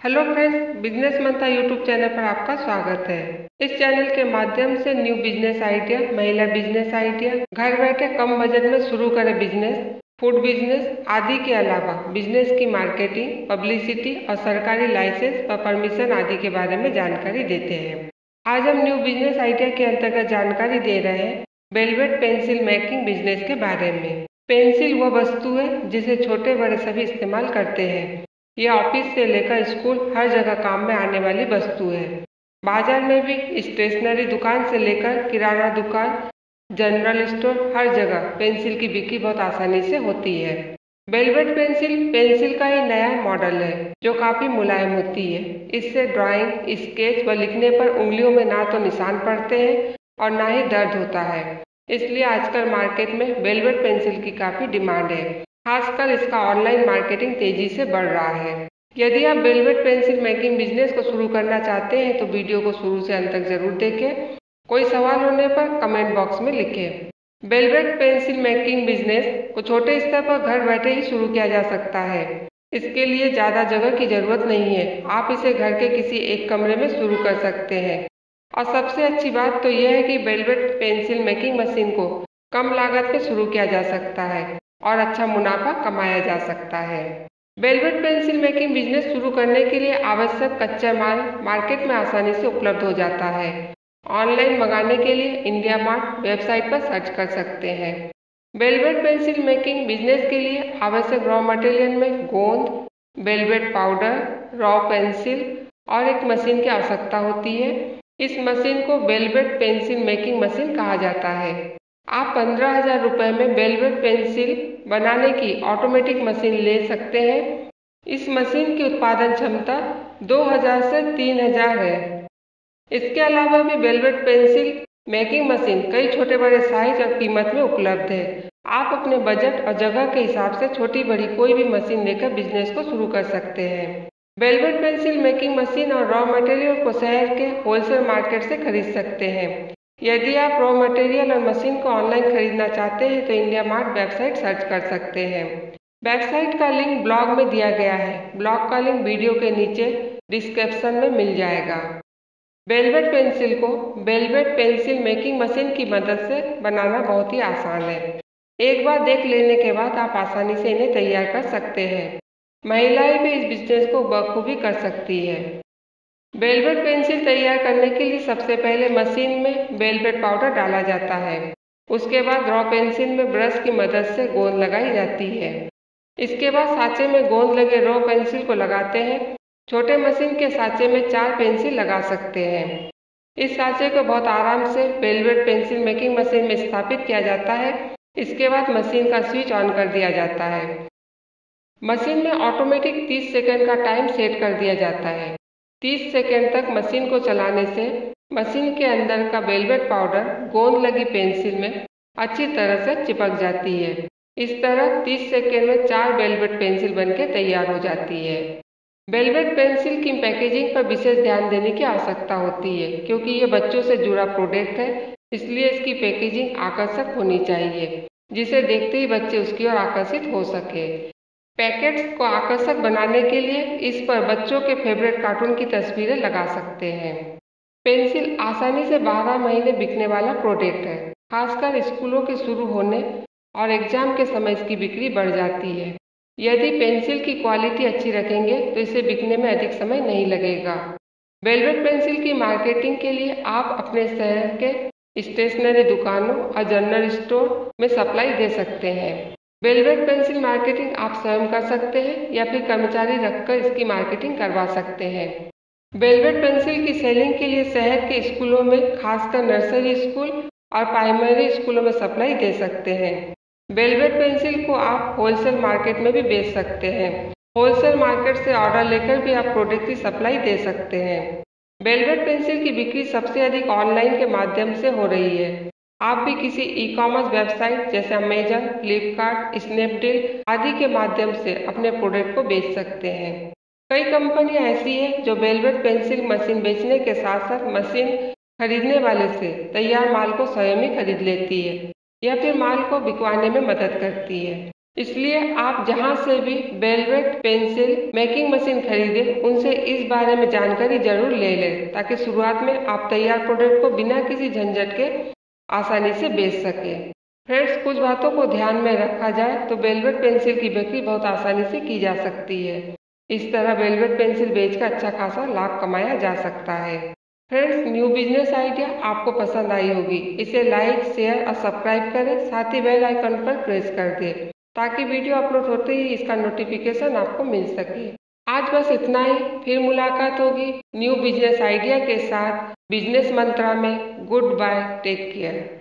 Hello friends business मंथा YouTube channel पर आपका स्वागत है। इस चैनल के माध्यम से न्यू बिज़नेस आइडिया महिला बिज़नेस आइडिया घर बैठे कम बजट में शुरू करें बिज़नेस फ़ूड बिज़नेस आदि के अलावा बिज़नेस की मार्केटिंग पब्लिसिटी और सरकारी लाइसेंस व परमिशन आदि के बारे में जानकारी देते हैं। आज हम न्यू बिज़नेस आइडिया के अंतर्गत जानकारी दे रहे हैं वेलवेट पेंसिल मेकिंग बिज़नेस के बारे में। पेंसिल वह वस्तु है जिसे छोटे बड़े सभी इस्तेमाल करते हैं। यह ऑफ़िस से लेकर स्कूल हर जगह काम में आने वाली वस्तु है। बाज़ार में भी स्टेशनरी दुकान से लेकर किराना दुकान, जनरल स्टोर, हर जगह पेंसिल की बिक्री बहुत आसानी से होती है। वेलवेट पेंसिल पेंसिल का ही नया मॉडल है, जो काफ़ी मुलायम होती है। इससे ड्राइंग, स्केच व लिखने पर उंगलियों में ना तो निशान पड़ते हैं और ना ही दर्द होता है। इसलिए आजकल मार्केट में वेलवेट पेंसिल की काफ़ी डिमांड है। खासकर इसका ऑनलाइन मार्केटिंग तेज़ी से बढ़ रहा है। यदि आप वेलवेट पेंसिल मेकिंग बिज़नेस को शुरू करना चाहते हैं तो वीडियो को शुरू से अंत तक ज़रूर देखें। कोई सवाल होने पर कमेंट बॉक्स में लिखें। वेलवेट पेंसिल मेकिंग बिज़नेस को छोटे स्तर पर घर बैठे ही शुरू किया जा सकता है। इसके लिए ज़्यादा जगह की ज़रूरत नहीं है। आप इसे घर के किसी एक कमरे में शुरू कर सकते हैं। और सबसे अच्छी बात तो यह है कि वेलवेट पेंसिल मेकिंग मशीन को कम लागत में शुरू किया जा सकता है। और अच्छा मुनाफा कमाया जा सकता है। वेलवेट पेंसिल मेकिंग बिज़नेस शुरू करने के लिए आवश्यक कच्चा माल मार्केट में आसानी से उपलब्ध हो जाता है। ऑनलाइन मंगाने के लिए इंडिया मार्ट वेबसाइट पर सर्च कर सकते हैं। वेलवेट पेंसिल मेकिंग बिज़नेस के लिए आवश्यक रॉ मटेरियल में गोंद वेलवेट पाउडर रॉ पेंसिल और एक मशीन की आवश्यकता होती है। इस मशीन को वेलवेट पेंसिल मेकिंग मशीन कहा जाता है। आप पंद्रह हज़ार रुपये में वेलवेट पेंसिल बनाने की ऑटोमेटिक मशीन ले सकते हैं। इस मशीन की उत्पादन क्षमता 2000 से 3000 है। इसके अलावा भी वेलवेट पेंसिल मेकिंग मशीन कई छोटे बड़े साइज़ और कीमत में उपलब्ध है। आप अपने बजट और जगह के हिसाब से छोटी बड़ी कोई भी मशीन लेकर बिज़नेस को शुरू कर सकते हैं। वेलवेट पेंसिल मेकिंग मशीन और रॉ मटेरियल को शहर के होलसेल मार्केट से खरीद सकते हैं। यदि आप रॉ मटेरियल और मशीन को ऑनलाइन खरीदना चाहते हैं तो इंडिया मार्ट वेबसाइट सर्च कर सकते हैं। वेबसाइट का लिंक ब्लॉग में दिया गया है। ब्लॉग का लिंक वीडियो के नीचे डिस्क्रिप्शन में मिल जाएगा। वेलवेट पेंसिल को वेलवेट पेंसिल मेकिंग मशीन की मदद से बनाना बहुत ही आसान है। एक बार देख लेने के बाद आप आसानी से इन्हें तैयार कर सकते हैं। महिलाएँ भी इस बिज़नेस को बखूबी कर सकती है। वेलवेट पेंसिल तैयार करने के लिए सबसे पहले मशीन में वेलवेट पाउडर डाला जाता है। उसके बाद रॉ पेंसिल में ब्रश की मदद से गोंद लगाई जाती है। इसके बाद साँचे में गोंद लगे रॉ पेंसिल को लगाते हैं। छोटे मशीन के साँचे में चार पेंसिल लगा सकते हैं। इस साँचे को बहुत आराम से वेलवेट पेंसिल मेकिंग मशीन में स्थापित किया जाता है। इसके बाद मशीन का स्विच ऑन कर दिया जाता है। मशीन में ऑटोमेटिक 30 सेकंड का टाइम सेट कर दिया जाता है। 30 सेकेंड तक मशीन को चलाने से मशीन के अंदर का वेलवेट पाउडर गोंद लगी पेंसिल में अच्छी तरह से चिपक जाती है। इस तरह 30 सेकेंड में चार वेलवेट पेंसिल बनके तैयार हो जाती है। वेलवेट पेंसिल की पैकेजिंग पर विशेष ध्यान देने की आवश्यकता होती है, क्योंकि ये बच्चों से जुड़ा प्रोडक्ट है, इसलिए इसकी पैकेजिंग आकर्षक होनी चाहिए, जिसे देखते ही बच्चे उसकी ओर आकर्षित हो सके। पैकेट्स को आकर्षक बनाने के लिए इस पर बच्चों के फेवरेट कार्टून की तस्वीरें लगा सकते हैं। पेंसिल आसानी से 12 महीने बिकने वाला प्रोडक्ट है, खासकर स्कूलों के शुरू होने और एग्ज़ाम के समय इसकी बिक्री बढ़ जाती है। यदि पेंसिल की क्वालिटी अच्छी रखेंगे तो इसे बिकने में अधिक समय नहीं लगेगा। वेलवेट पेंसिल की मार्केटिंग के लिए आप अपने शहर के स्टेशनरी दुकानों और जनरल स्टोर में सप्लाई दे सकते हैं। वेलवेट पेंसिल मार्केटिंग आप स्वयं कर सकते हैं या फिर कर्मचारी रखकर इसकी मार्केटिंग करवा सकते हैं। वेलवेट पेंसिल की सेलिंग के लिए शहर के स्कूलों में खासकर नर्सरी स्कूल और प्राइमरी स्कूलों में सप्लाई दे सकते हैं। वेलवेट पेंसिल को आप होलसेल मार्केट में भी बेच सकते हैं। होलसेल मार्केट से ऑर्डर लेकर भी आप प्रोडक्ट की सप्लाई दे सकते हैं। वेलवेट पेंसिल की बिक्री सबसे अधिक ऑनलाइन के माध्यम से हो रही है। आप भी किसी ई कॉमर्स वेबसाइट जैसे अमेजन फ्लिपकार्ट स्नैपडील आदि के माध्यम से अपने प्रोडक्ट को बेच सकते हैं। कई कंपनियाँ ऐसी हैं जो वेलवेट पेंसिल मशीन बेचने के साथ साथ मशीन खरीदने वाले से तैयार माल को स्वयं ही खरीद लेती है, या फिर माल को बिकवाने में मदद करती है। इसलिए आप जहाँ से भी वेलवेट पेंसिल मेकिंग मशीन खरीदें, उनसे इस बारे में जानकारी ज़रूर ले लें, ताकि शुरुआत में आप तैयार प्रोडक्ट को बिना किसी झंझट के आसानी से बेच सके। फ्रेंड्स, कुछ बातों को ध्यान में रखा जाए तो वेलवेट पेंसिल की बिक्री बहुत आसानी से की जा सकती है। इस तरह वेलवेट पेंसिल बेचकर अच्छा खासा लाभ कमाया जा सकता है। फ्रेंड्स, न्यू बिज़नेस आइडिया आपको पसंद आई होगी। इसे लाइक, शेयर और सब्सक्राइब करें। साथ ही बेल आइकन पर प्रेस कर दें ताकि वीडियो अपलोड होते ही इसका नोटिफिकेशन आपको मिल सके। आज बस इतना ही, फिर मुलाकात होगी न्यू बिज़नेस आइडिया के साथ बिज़नेस मंत्रा में गुड बाय टेक केयर